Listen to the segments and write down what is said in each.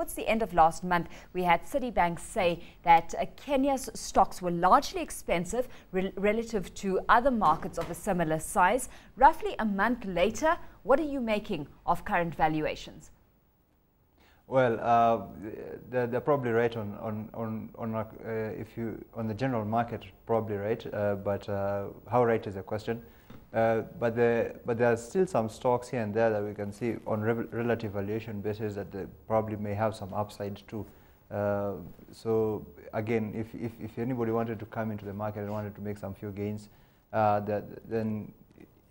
Towards the end of last month, we had Citibank say that uh, Kenya's stocks were largely expensive re relative to other markets of a similar size. Roughly a month later, what are you making of current valuations? Well, uh, they're, probably right on on on, on uh, if you on the general market, probably right. Uh, but uh, how right is the question. Uh, but, the, but there are still some stocks here and there that we can see on re relative valuation basis that they probably may have some upside too. Uh, so again, if, if, if, anybody wanted to come into the market and wanted to make some few gains, uh, that, then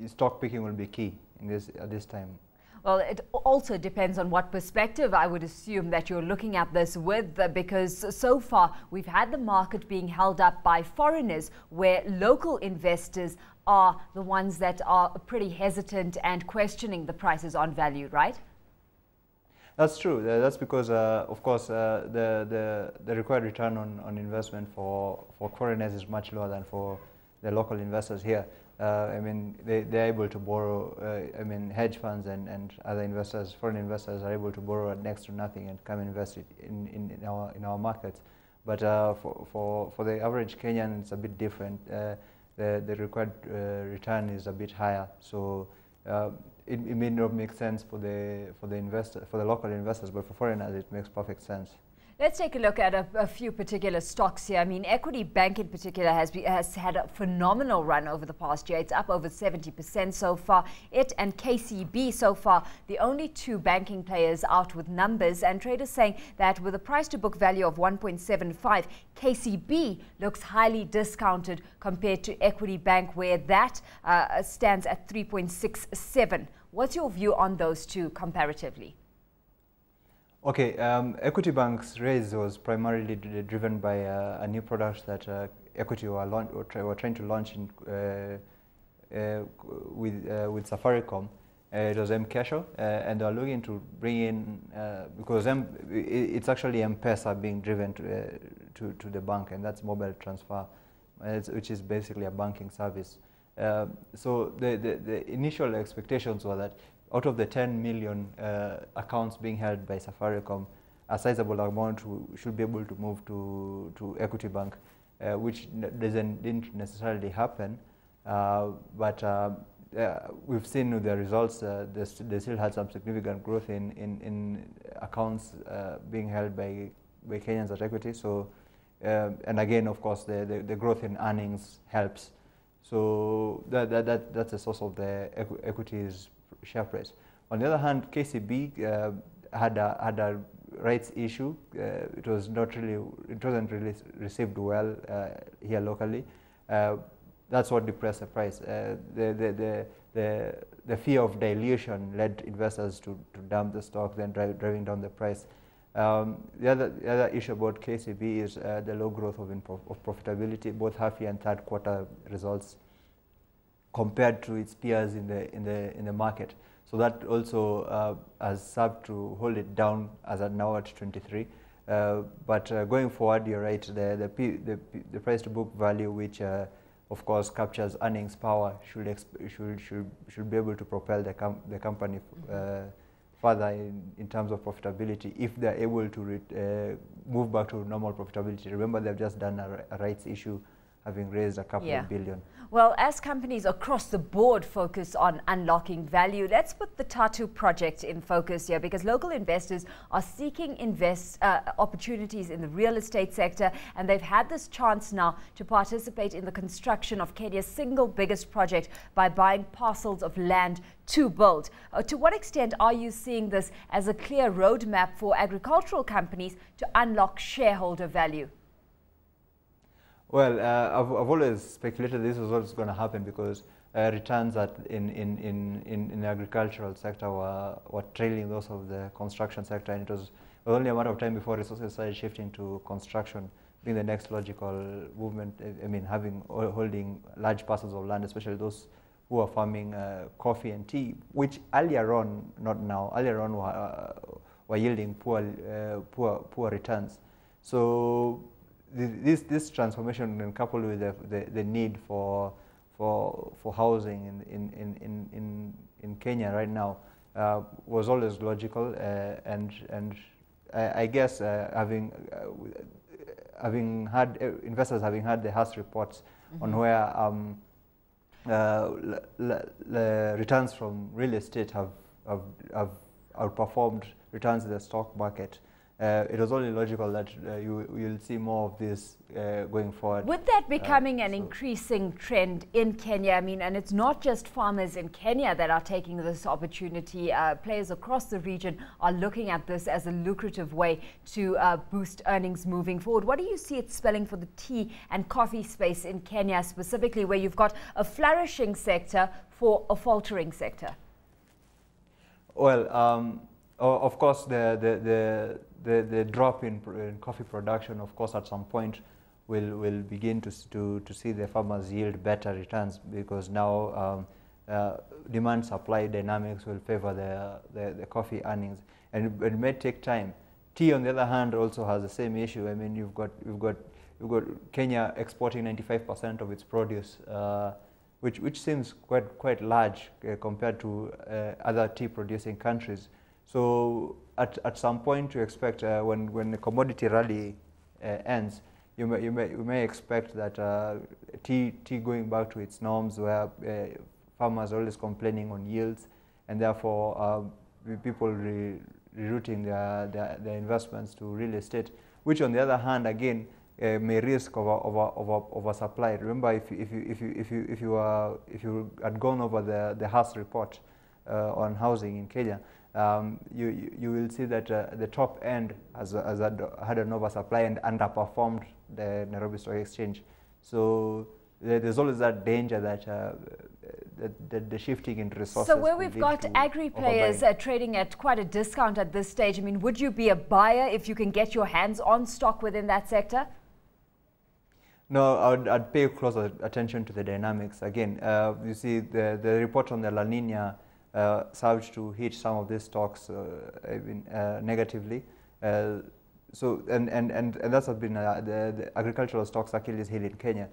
stock picking will be key in this, at this time. Well, it also depends on what perspective I would assume that you're looking at this with, uh, because so far we've had the market being held up by foreigners, where local investors are the ones that are pretty hesitant and questioning the prices on value, right? That's true. That's because, uh, of course, uh, the, the, the required return on, on investment for, for foreigners is much lower than for the local investors here. Uh, I mean, they, they're able to borrow, uh, I mean, hedge funds and, and other investors, foreign investors are able to borrow at next to nothing and come invest it in, in, in, our, in our markets. But uh, for, for, for the average Kenyan, it's a bit different. Uh, the, the required uh, return is a bit higher. So uh, it, it may not make sense for the, for the investor, for the local investors, but for foreigners, it makes perfect sense. Let's take a look at a, a, few particular stocks here. I mean, Equity Bank in particular has, be, has had a phenomenal run over the past year. It's up over 70% so far. It and KCB so far, the only two banking players out with numbers. And traders saying that with a price to book value of 1.75, KCB looks highly discounted compared to Equity Bank, where that uh, stands at 3.67. What's your view on those two comparatively? Okay, um, Equity Bank's raise was primarily driven by uh, a new product that uh, Equity were, were, were, trying to launch in, uh, uh with, uh, with Safaricom. Uh, it was M-Kesho, and they are looking to bring in, because M, it's actually M-Pesa being driven to, to, to, the bank, and that's mobile transfer, which is basically a banking service. so the, the, the initial expectations were that out of the 10 million uh, accounts being held by Safaricom, a sizable amount should be able to move to, to Equity Bank, uh, which doesn't, didn't necessarily happen. Uh, but uh, we've seen with the results, uh, they, still had some significant growth in, in, in accounts uh, being held by, by Kenyans at Equity. So, and again, of course, the, the, the, growth in earnings helps. So that, that, that, that's a source of the equ equities share price. On the other hand, KCB uh, had a had a rights issue. Uh, it was not really it wasn't really received well uh, here locally. Uh, that's what depressed the price. Uh, the, the, the the the fear of dilution led investors to, to dump the stock, then drive, driving down the price. Um, the, other, the other issue about KCB is uh, the low growth of, of profitability, both half year and third quarter results compared to its peers in the, in the, in the market. So that also uh, has served to hold it down as at now at 23. Uh, but uh, going forward, you're right, the, the, P, the, the price to book value, which uh, of course captures earnings power, should, should, should, should be able to propel the, com the company uh, further in, in terms of profitability if they're able to uh, move back to normal profitability. Remember, they've just done a, a rights issue having raised a couple yeah. of billion. Well, as companies across the board focus on unlocking value, let's put the Tatu project in focus here because local investors are seeking invest uh, opportunities in the real estate sector and they've had this chance now to participate in the construction of Kenya's single biggest project by buying parcels of land to build. Uh, to what extent are you seeing this as a clear roadmap for agricultural companies to unlock shareholder value? Well, uh, I've, I've always speculated this was what's going to happen because uh, returns at in, in, in, in, the agricultural sector were, were trailing those of the construction sector and it was, only a matter of time before resources started shifting to construction being the next logical movement, I mean having holding large parcels of land, especially those who are farming uh, coffee and tea, which earlier on, not now, earlier on were, uh, were yielding poor, uh, poor, poor returns. So this, this transformation coupled with the, the, the, need for, for, for housing in, in, in, in, in Kenya right now uh, was always logical uh, and, and I, I guess uh, having having had investors having had the House reports mm -hmm. on where um, the returns from real estate have, have, have outperformed returns in the stock market uh, it was only logical that uh, you will see more of this uh, going forward. With that uh, becoming an so increasing trend in Kenya, I mean, and it's not just farmers in Kenya that are taking this opportunity. Uh, players across the region are looking at this as a lucrative way to uh, boost earnings moving forward. What do you see it spelling for the tea and coffee space in Kenya specifically, where you've got a flourishing sector for a faltering sector? Well, um, of course, the, the, the the, the drop in, in, coffee production, of course, at some point will, will begin to, to, to see the farmers yield better returns because now um, uh, demand supply dynamics will favor the, the, the, coffee earnings. And it, may take time. Tea, on the other hand, also has the same issue. I mean, you've got, you've got, you've got Kenya exporting 95% of its produce, uh, which, which seems quite, quite large uh, compared to uh, other tea producing countries. So at, at some point you expect uh, when, when the commodity rally uh, ends, you may, you, may, you may expect that uh, tea, tea going back to its norms where uh, farmers are always complaining on yields and therefore um, people re rerouting their, their, their, investments to real estate, which on the other hand again uh, may risk over, over, over, over supply. Remember if you, if you, if you, if you, if you, uh, if you had gone over the, the Hurst report uh, on housing in Kenya, um, you, you will see that uh, the top end has, has had, had an oversupply and underperformed the Nairobi Stock Exchange. So there's always that danger that uh, the, the, the, shifting in resources. So where we've got agri players uh, trading at quite a discount at this stage, I mean, would you be a buyer if you can get your hands on stock within that sector? No, I'd, I'd pay closer attention to the dynamics. Again, uh, you see the, the report on the La Nina served to hit some of these stocks uh, uh, negatively. so and, and, and, and that's been the, the, agricultural stocks Achilles heel in Kenya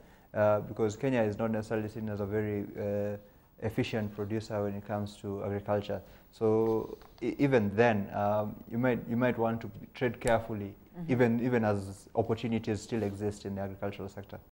because Kenya is not necessarily seen as a very efficient producer when it comes to agriculture. So even then, um, you might you might want to trade carefully, mm -hmm. even even as opportunities still exist in the agricultural sector.